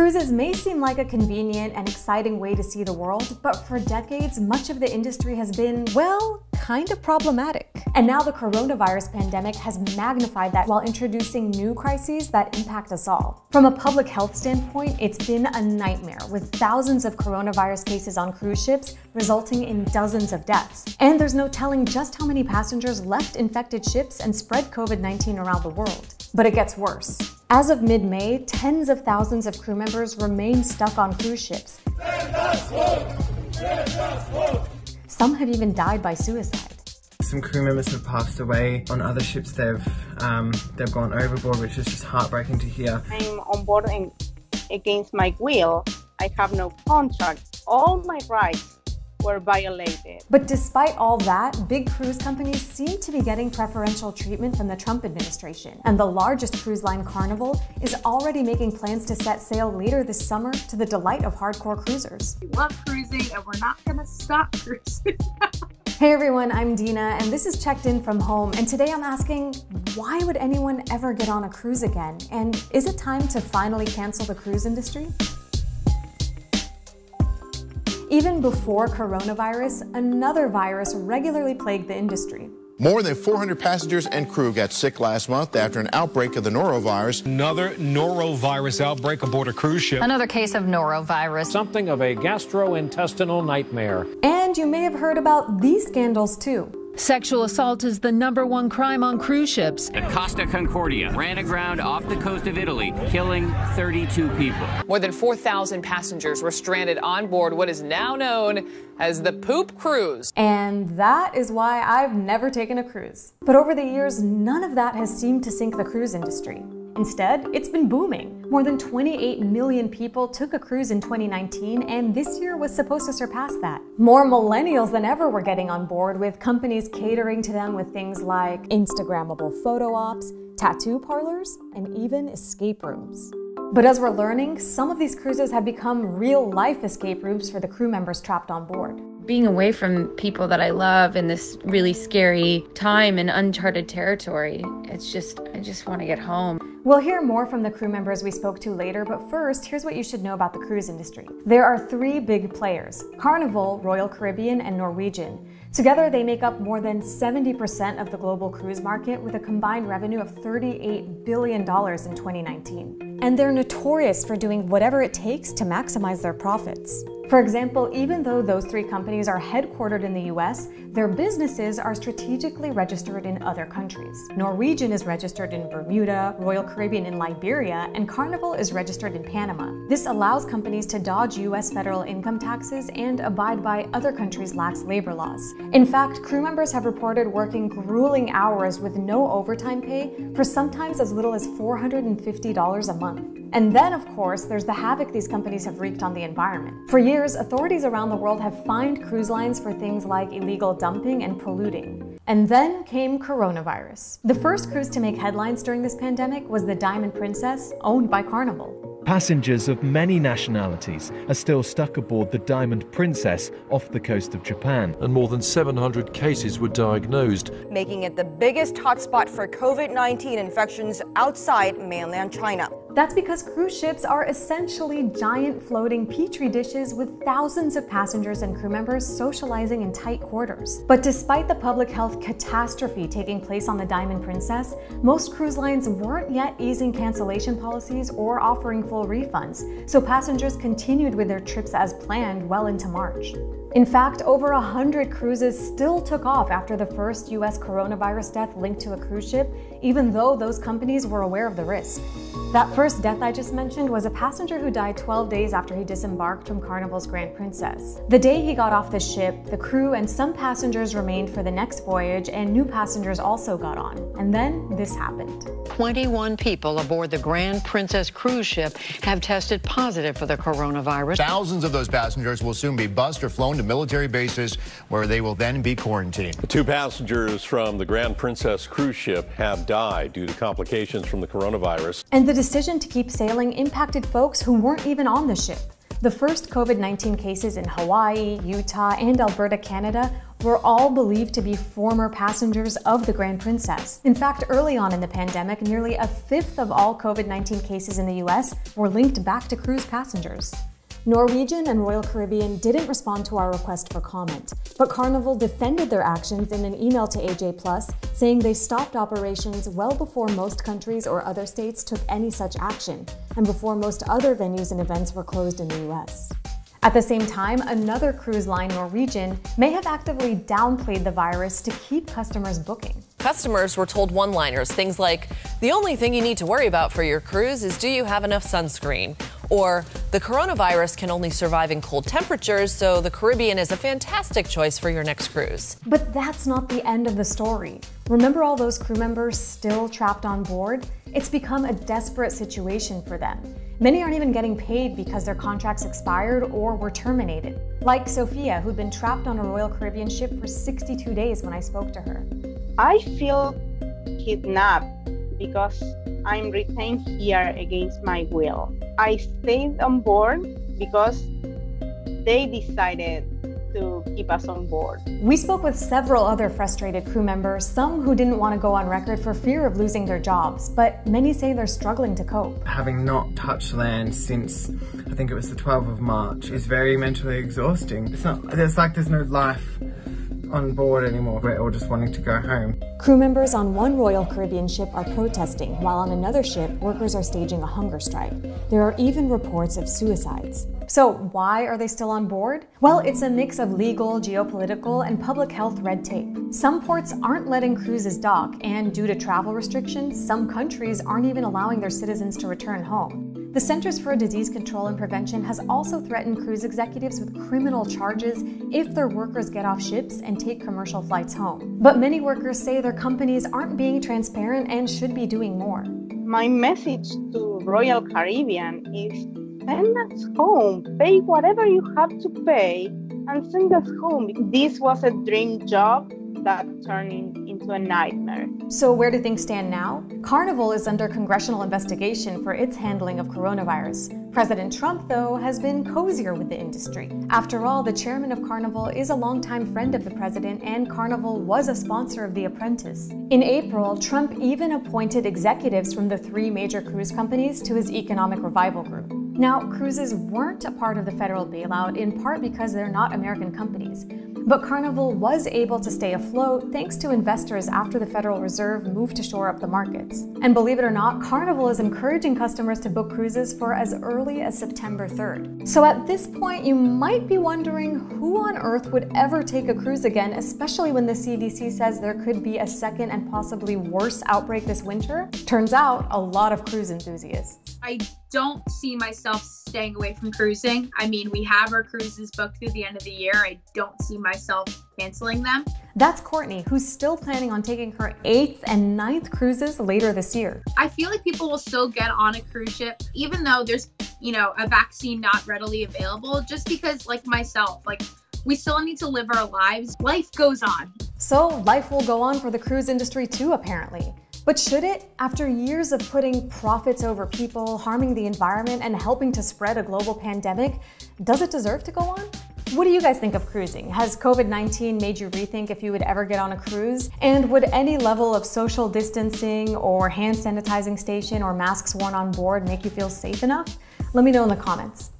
Cruises may seem like a convenient and exciting way to see the world, but for decades, much of the industry has been, well, kind of problematic. And now the coronavirus pandemic has magnified that while introducing new crises that impact us all. From a public health standpoint, it's been a nightmare with thousands of coronavirus cases on cruise ships resulting in dozens of deaths. And there's no telling just how many passengers left infected ships and spread COVID-19 around the world. But it gets worse. As of mid-May, tens of thousands of crew members remain stuck on cruise ships. Some have even died by suicide. Some crew members have passed away. On other ships, they've um, they've gone overboard, which is just heartbreaking to hear. I'm on board and against my will. I have no contract. All my rights were violated. But despite all that, big cruise companies seem to be getting preferential treatment from the Trump administration. And the largest cruise line, Carnival, is already making plans to set sail later this summer to the delight of hardcore cruisers. We love cruising and we're not going to stop cruising. Hey everyone, I'm Dena, and this is Checked In from Home. And today I'm asking, why would anyone ever get on a cruise again? And is it time to finally cancel the cruise industry? Even before coronavirus, another virus regularly plagued the industry. More than 400 passengers and crew got sick last month after an outbreak of the norovirus. Another norovirus outbreak aboard a cruise ship. Another case of norovirus. Something of a gastrointestinal nightmare. And you may have heard about these scandals too. Sexual assault is the number one crime on cruise ships. The Costa Concordia ran aground off the coast of Italy, killing 32 people. More than 4,000 passengers were stranded on board what is now known as the Poop Cruise. And that is why I've never taken a cruise. But over the years, none of that has seemed to sink the cruise industry. Instead, it's been booming. More than 28 million people took a cruise in 2019, and this year was supposed to surpass that. More millennials than ever were getting on board, with companies catering to them with things like Instagrammable photo ops, tattoo parlors, and even escape rooms. But as we're learning, some of these cruises have become real life escape rooms for the crew members trapped on board being away from people that I love in this really scary time in uncharted territory. It's just, I just want to get home. We'll hear more from the crew members we spoke to later, but first, here's what you should know about the cruise industry. There are three big players Carnival, Royal Caribbean, and Norwegian. Together, they make up more than 70% of the global cruise market with a combined revenue of $38 billion in 2019. And they're notorious for doing whatever it takes to maximize their profits. For example, even though those three companies are headquartered in the US, their businesses are strategically registered in other countries. Norwegian is registered in Bermuda, Royal Caribbean in Liberia, and Carnival is registered in Panama. This allows companies to dodge US federal income taxes and abide by other countries' lax labor laws. In fact, crew members have reported working grueling hours with no overtime pay for sometimes as little as $450 a month. And then, of course, there's the havoc these companies have wreaked on the environment. For years, authorities around the world have fined cruise lines for things like illegal dumping and polluting. And then came coronavirus. The first cruise to make headlines during this pandemic was the Diamond Princess, owned by Carnival. Passengers of many nationalities are still stuck aboard the Diamond Princess off the coast of Japan. And more than 700 cases were diagnosed, making it the biggest hotspot for COVID 19 infections outside mainland China. That's because cruise ships are essentially giant floating petri dishes with thousands of passengers and crew members socializing in tight quarters. But despite the public health catastrophe taking place on the Diamond Princess, most cruise lines weren't yet easing cancellation policies or offering full refunds, so passengers continued with their trips as planned well into March. In fact, over 100 cruises still took off after the first US coronavirus death linked to a cruise ship, even though those companies were aware of the risk. That first death I just mentioned was a passenger who died 12 days after he disembarked from Carnival's Grand Princess. The day he got off the ship, the crew and some passengers remained for the next voyage, and new passengers also got on. And then this happened. 21 people aboard the Grand Princess cruise ship have tested positive for the coronavirus. Thousands of those passengers will soon be bussed or flown to military bases where they will then be quarantined. Two passengers from the Grand Princess cruise ship have died due to complications from the coronavirus. And the decision to keep sailing impacted folks who weren't even on the ship. The first COVID 19 cases in Hawaii, Utah, and Alberta, Canada were all believed to be former passengers of the Grand Princess. In fact, early on in the pandemic, nearly a fifth of all COVID 19 cases in the US were linked back to cruise passengers. Norwegian and Royal Caribbean didn't respond to our request for comment, but Carnival defended their actions in an email to AJ Plus, saying they stopped operations well before most countries or other states took any such action, and before most other venues and events were closed in the US. At the same time, another cruise line, Norwegian, may have actively downplayed the virus to keep customers booking. Customers were told one liners, things like, the only thing you need to worry about for your cruise is do you have enough sunscreen? Or, the coronavirus can only survive in cold temperatures, so the Caribbean is a fantastic choice for your next cruise. But that's not the end of the story. Remember all those crew members still trapped on board? It's become a desperate situation for them. Many aren't even getting paid because their contracts expired or were terminated. Like Sophia, who'd been trapped on a Royal Caribbean ship for 62 days when I spoke to her. I feel kidnapped because I'm retained here against my will. I stayed on board because they decided to keep us on board. We spoke with several other frustrated crew members, some who didn't want to go on record for fear of losing their jobs, but many say they're struggling to cope. Having not touched land since I think it was the 12th of March is very mentally exhausting. It's not, it's like there's no life on board anymore. We're all just wanting to go home. Crew members on one Royal Caribbean ship are protesting, while on another ship, workers are staging a hunger strike. There are even reports of suicides. So, why are they still on board? Well, it's a mix of legal, geopolitical, and public health red tape. Some ports aren't letting cruises dock, and due to travel restrictions, some countries aren't even allowing their citizens to return home. The Centers for Disease Control and Prevention has also threatened cruise executives with criminal charges if their workers get off ships and take commercial flights home. But many workers say their companies aren't being transparent and should be doing more. My message to Royal Caribbean is send us home, pay whatever you have to pay, and send us home. This was a dream job that turning into a nightmare. So, where do things stand now? Carnival is under congressional investigation for its handling of coronavirus. President Trump, though, has been cozier with the industry. After all, the chairman of Carnival is a longtime friend of the president, and Carnival was a sponsor of The Apprentice. In April, Trump even appointed executives from the three major cruise companies to his economic revival group. Now, cruises weren't a part of the federal bailout in part because they're not American companies. But Carnival was able to stay afloat thanks to investors after the Federal Reserve moved to shore up the markets. And believe it or not, Carnival is encouraging customers to book cruises for as early as September 3rd. So at this point, you might be wondering who on earth would ever take a cruise again, especially when the CDC says there could be a second and possibly worse outbreak this winter? Turns out, a lot of cruise enthusiasts. I don't see myself staying away from cruising. I mean, we have our cruises booked through the end of the year. I don't see myself canceling them. That's Courtney, who's still planning on taking her eighth and ninth cruises later this year. I feel like people will still get on a cruise ship, even though there's, you know, a vaccine not readily available, just because, like myself, like, we still need to live our lives. Life goes on. So, life will go on for the cruise industry too, apparently. But should it? After years of putting profits over people, harming the environment, and helping to spread a global pandemic, does it deserve to go on? What do you guys think of cruising? Has COVID 19 made you rethink if you would ever get on a cruise? And would any level of social distancing or hand sanitizing station or masks worn on board make you feel safe enough? Let me know in the comments.